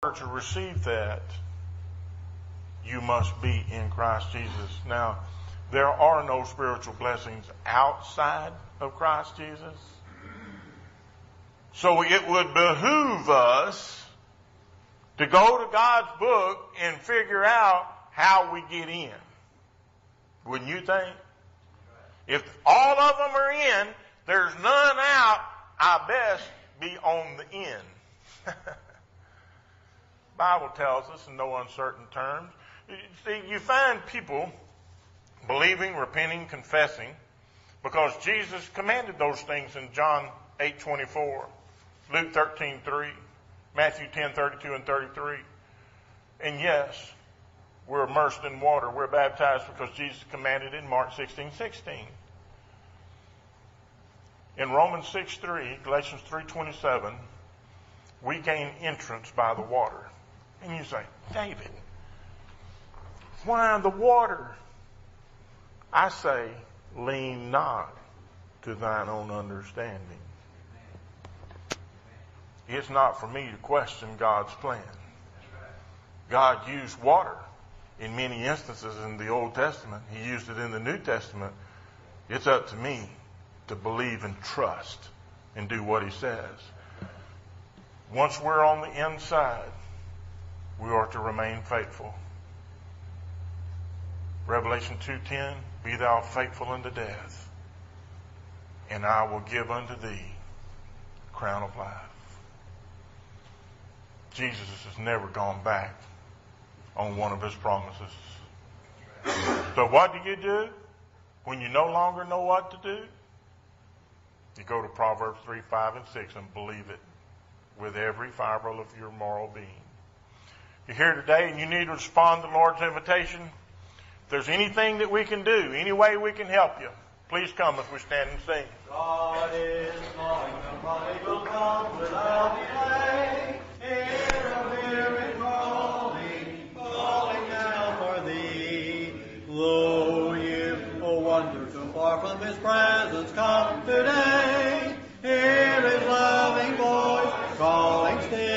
to receive that, you must be in Christ Jesus. Now, there are no spiritual blessings outside of Christ Jesus. So it would behoove us to go to God's book and figure out how we get in. Wouldn't you think? If all of them are in, there's none out, I best be on the in. Bible tells us in no uncertain terms. See, you find people believing, repenting, confessing, because Jesus commanded those things in John 8:24, Luke 13:3, Matthew 10:32 and 33. And yes, we're immersed in water. We're baptized because Jesus commanded in Mark 16:16. In Romans 6:3, Galatians 3:27, we gain entrance by the water. And you say, David, why the water? I say, lean not to thine own understanding. It's not for me to question God's plan. God used water in many instances in the Old Testament. He used it in the New Testament. It's up to me to believe and trust and do what He says. Once we're on the inside, we are to remain faithful. Revelation 2:10, be thou faithful unto death, and I will give unto thee the crown of life. Jesus has never gone back on one of his promises. So what do you do when you no longer know what to do? You go to Proverbs 3, 5, and 6 and believe it with every fiber of your moral being. You're here today and you need to respond to the Lord's invitation. If there's anything that we can do, any way we can help you, please come as we stand and sing. God is prodigal come without delay. From his presence come today. His loving voice calling still.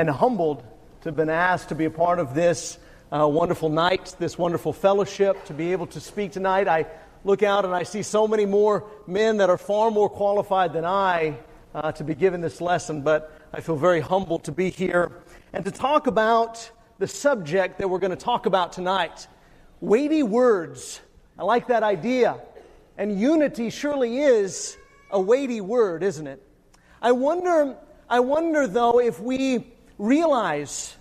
And humbled to have been asked to be a part of this uh, wonderful night, this wonderful fellowship, to be able to speak tonight. I look out and I see so many more men that are far more qualified than I uh, to be given this lesson, but I feel very humbled to be here and to talk about the subject that we're going to talk about tonight weighty words. I like that idea. And unity surely is a weighty word, isn't it? I wonder, I wonder though, if we realize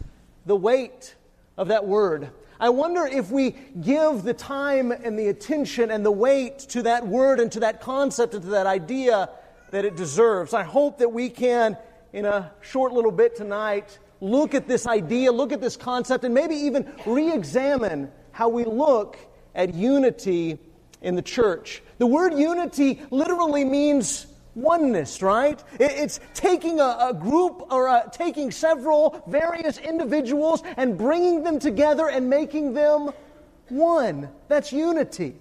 the weight of that word. I wonder if we give the time and the attention and the weight to that word and to that concept and to that idea that it deserves. I hope that we can, in a short little bit tonight, look at this idea, look at this concept, and maybe even re examine how we look at unity in the church. The word unity literally means oneness, right? It's taking a, a group or a, taking several various individuals and bringing them together and making them one. That's unity.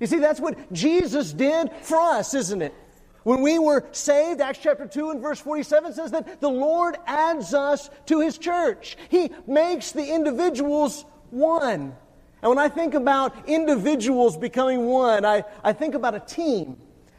You see, that's what Jesus did for us, isn't it? When we were saved, Acts chapter 2 and verse 47 says that the Lord adds us to His church. He makes the individuals one. And when I think about individuals becoming one, I, I think about a team.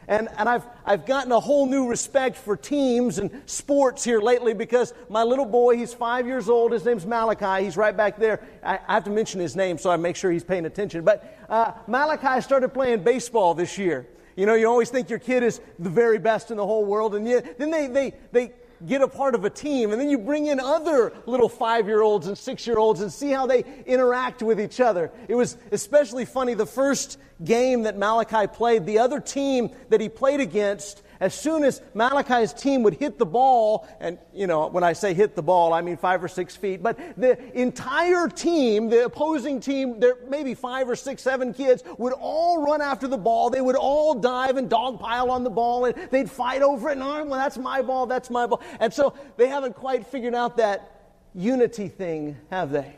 And, and I've, I've gotten a whole new respect for teams and sports here lately because my little boy, he's five years old. His name's Malachi. He's right back there. I, I have to mention his name so I make sure he's paying attention. But uh, Malachi started playing baseball this year. You know, you always think your kid is the very best in the whole world, and yet, then they, they, they get a part of a team, and then you bring in other little five year olds and six year olds and see how they interact with each other. It was especially funny the first game that Malachi played, the other team that he played against as soon as Malachi's team would hit the ball, and you know, when I say hit the ball, I mean five or six feet, but the entire team, the opposing team, there maybe five or six, seven kids, would all run after the ball. They would all dive and dogpile on the ball, and they'd fight over it. And oh, well, that's my ball, that's my ball. And so they haven't quite figured out that unity thing, have they?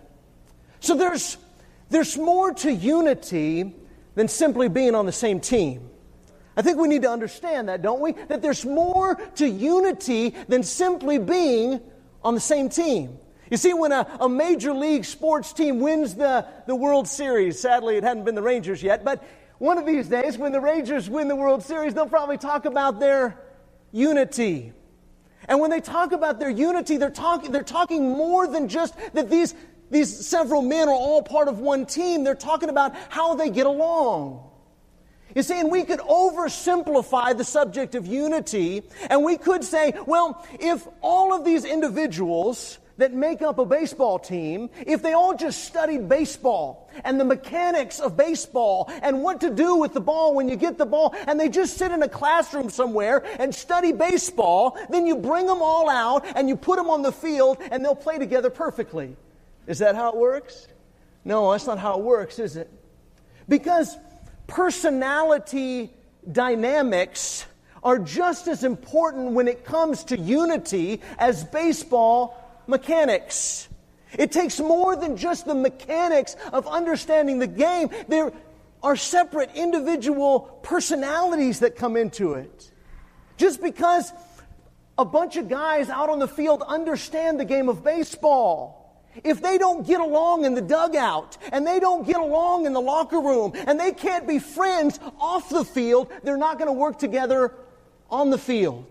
So there's there's more to unity than simply being on the same team. I think we need to understand that, don't we? That there's more to unity than simply being on the same team. You see, when a, a, major league sports team wins the, the World Series, sadly it hadn't been the Rangers yet, but one of these days when the Rangers win the World Series, they'll probably talk about their unity. And when they talk about their unity, they're talking, they're talking more than just that these, these several men are all part of one team. They're talking about how they get along. You see, and we could oversimplify the subject of unity, and we could say, well, if all of these individuals that make up a baseball team, if they all just studied baseball and the mechanics of baseball and what to do with the ball when you get the ball, and they just sit in a classroom somewhere and study baseball, then you bring them all out and you put them on the field and they'll play together perfectly. Is that how it works? No, that's not how it works, is it? Because personality dynamics are just as important when it comes to unity as baseball mechanics. It takes more than just the mechanics of understanding the game. There are separate individual personalities that come into it. Just because a bunch of guys out on the field understand the game of baseball if they don't get along in the dugout and they don't get along in the locker room and they can't be friends off the field, they're not going to work together on the field.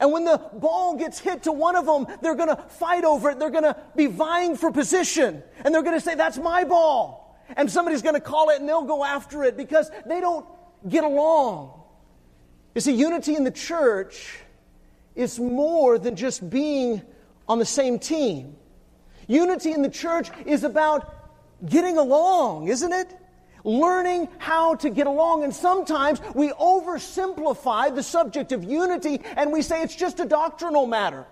And when the ball gets hit to one of them, they're going to fight over it. They're going to be vying for position. And they're going to say, That's my ball. And somebody's going to call it and they'll go after it because they don't get along. You see, unity in the church is more than just being on the same team. Unity in the church is about getting along, isn't it? Learning how to get along. And sometimes we oversimplify the subject of unity and we say it's just a doctrinal matter.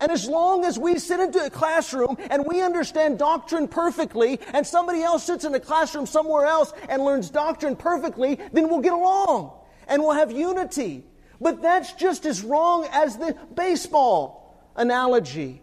And as long as we sit into a classroom and we understand doctrine perfectly, and somebody else sits in a classroom somewhere else and learns doctrine perfectly, then we'll get along and we'll have unity. But that's just as wrong as the baseball analogy.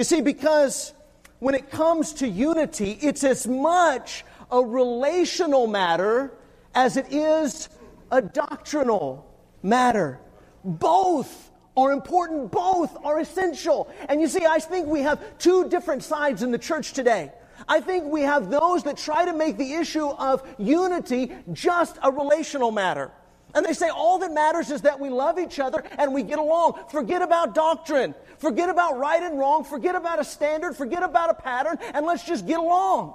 You see, because when it comes to unity, it's as much a relational matter as it is a doctrinal matter. Both are important. Both are essential. And you see, I think we have two different sides in the church today. I think we have those that try to make the issue of unity just a relational matter. And they say all that matters is that we love each other and we get along. Forget about doctrine. Forget about right and wrong. Forget about a standard. Forget about a pattern. And let's just get along.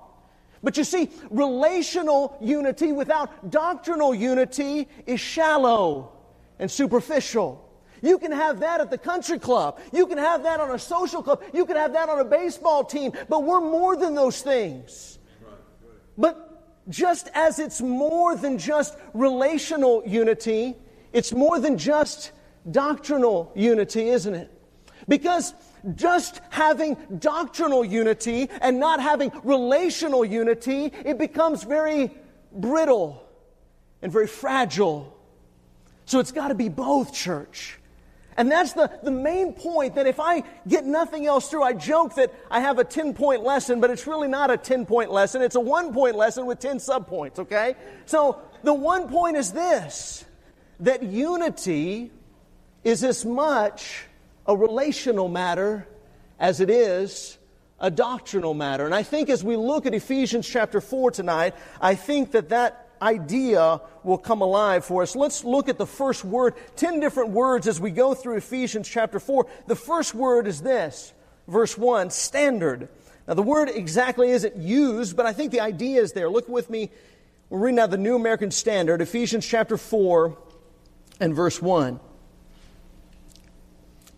But you see, relational unity without doctrinal unity is shallow and superficial. You can have that at the country club. You can have that on a social club. You can have that on a baseball team. But we're more than those things. But just as it's more than just relational unity, it's more than just doctrinal unity, isn't it? Because just having doctrinal unity and not having relational unity, it becomes very brittle and very fragile. So it's got to be both, church. And that's the, the main point that if I get nothing else through, I joke that I have a 10 point lesson, but it's really not a 10 point lesson. It's a one point lesson with 10 subpoints, okay? So the one point is this that unity is as much a relational matter as it is a doctrinal matter. And I think as we look at Ephesians chapter 4 tonight, I think that that idea will come alive for us. Let's look at the first word, 10 different words as we go through Ephesians chapter 4. The first word is this, verse 1, standard. Now, the word exactly isn't used, but I think the idea is there. Look with me. We're reading out the New American Standard, Ephesians chapter 4 and verse 1.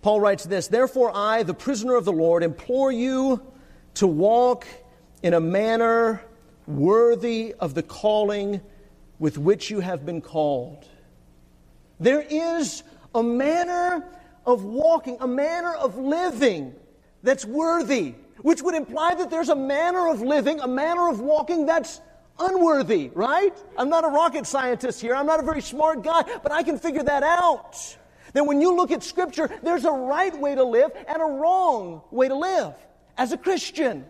Paul writes this Therefore, I, the prisoner of the Lord, implore you to walk in a manner worthy of the calling with which you have been called. There is a manner of walking, a manner of living that's worthy, which would imply that there's a manner of living, a manner of walking that's unworthy, right? I'm not a rocket scientist here. I'm not a very smart guy, but I can figure that out. Then when you look at Scripture, there's a right way to live and a wrong way to live as a Christian.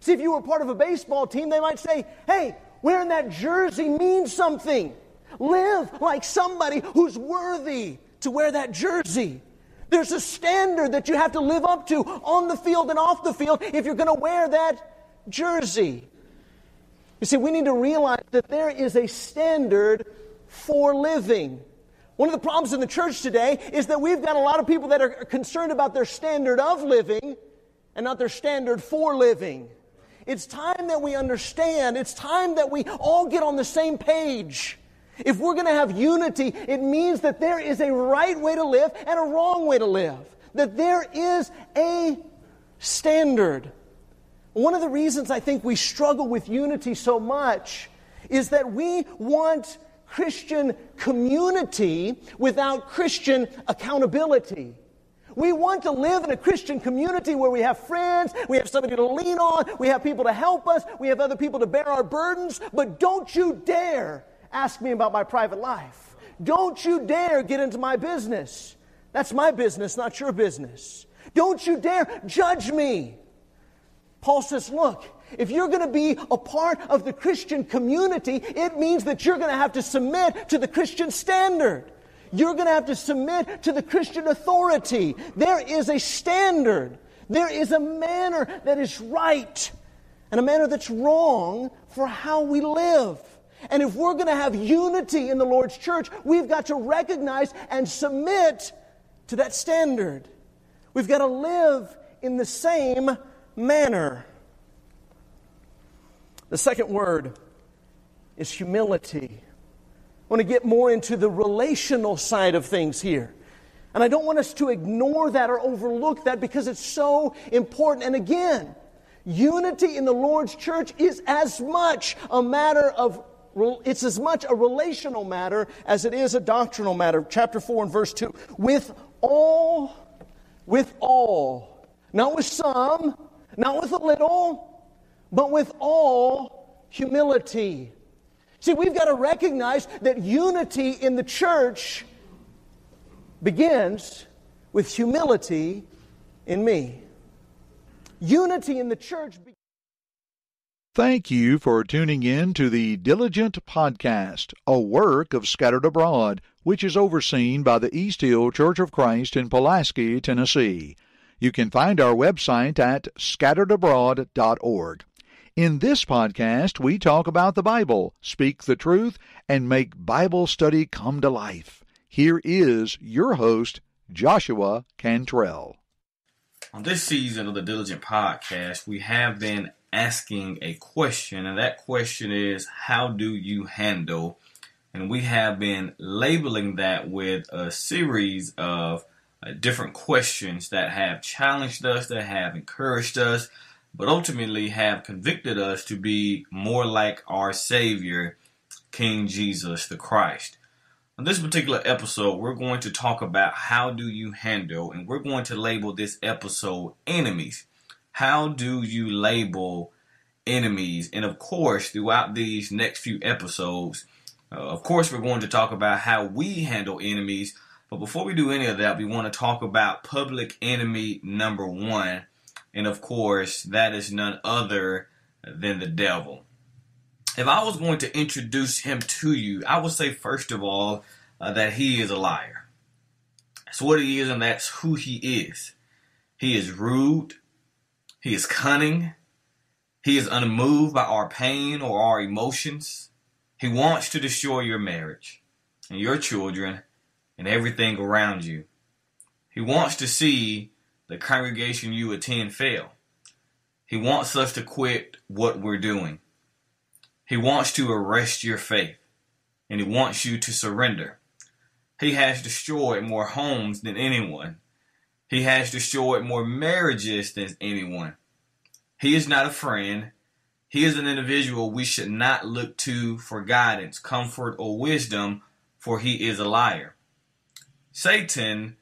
See, if you were part of a baseball team, they might say, hey, wearing that jersey means something. Live like somebody who's worthy to wear that jersey. There's a standard that you have to live up to on the field and off the field if you're going to wear that jersey. You see, we need to realize that there is a standard for living. One of the problems in the church today is that we've got a lot of people that are concerned about their standard of living and not their standard for living. It's time that we understand. It's time that we all get on the same page. If we're going to have unity, it means that there is a right way to live and a wrong way to live. That there is a standard. One of the reasons I think we struggle with unity so much is that we want Christian community without Christian accountability. We want to live in a Christian community where we have friends, we have somebody to lean on, we have people to help us, we have other people to bear our burdens, but don't you dare ask me about my private life. Don't you dare get into my business. That's my business, not your business. Don't you dare judge me. Paul says, look, if you're going to be a part of the Christian community, it means that you're going to have to submit to the Christian standard. You're going to have to submit to the Christian authority. There is a standard. There is a manner that is right and a manner that's wrong for how we live. And if we're going to have unity in the Lord's church, we've got to recognize and submit to that standard. We've got to live in the same manner. The second word is humility. Want to get more into the relational side of things here. And I don't want us to ignore that or overlook that because it's so important. And again, unity in the Lord's church is as much a matter of it's as much a relational matter as it is a doctrinal matter. Chapter 4 and verse 2. With all, with all, not with some, not with a little, but with all humility See, we've got to recognize that unity in the church begins with humility in me. Unity in the church. Thank you for tuning in to the Diligent Podcast, a work of Scattered Abroad which is overseen by the East Hill Church of Christ in Pulaski, Tennessee. You can find our website at scatteredabroad.org. In this podcast, we talk about the Bible, speak the truth, and make Bible study come to life. Here is your host, Joshua Cantrell. On this season of the Diligent Podcast, we have been asking a question, and that question is How do you handle? And we have been labeling that with a series of uh, different questions that have challenged us, that have encouraged us, but ultimately have convicted us to be more like our Savior, King Jesus the Christ. On this particular episode, we're going to talk about how do you handle, and we're going to label this episode enemies. How do you label enemies? And of course, throughout these next few episodes, uh, of course, we're going to talk about how we handle enemies. But before we do any of that, we want to talk about public enemy number one and of course, that is none other than the devil. If I was going to introduce him to you, I would say, first of all, uh, that he is a liar. That's what he is, and that's who he is. He is rude, he is cunning, he is unmoved by our pain or our emotions. He wants to destroy your marriage and your children and everything around you. He wants to see the congregation you attend fail. He wants us to quit what we're doing. He wants to arrest your faith, and he wants you to surrender. He has destroyed more homes than anyone. He has destroyed more marriages than anyone. He is not a friend. He is an individual we should not look to for guidance, comfort, or wisdom, for he is a liar. Satan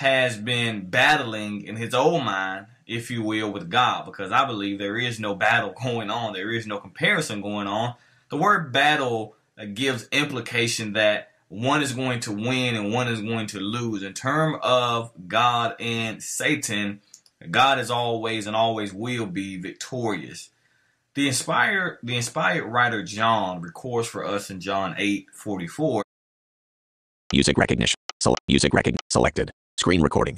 has been battling in his own mind, if you will, with God, because I believe there is no battle going on. There is no comparison going on. The word battle uh, gives implication that one is going to win and one is going to lose. In terms of God and Satan, God is always and always will be victorious. The inspired, the inspired writer John records for us in John 8 44. Music recognition. Select music recognition selected. Screen recording.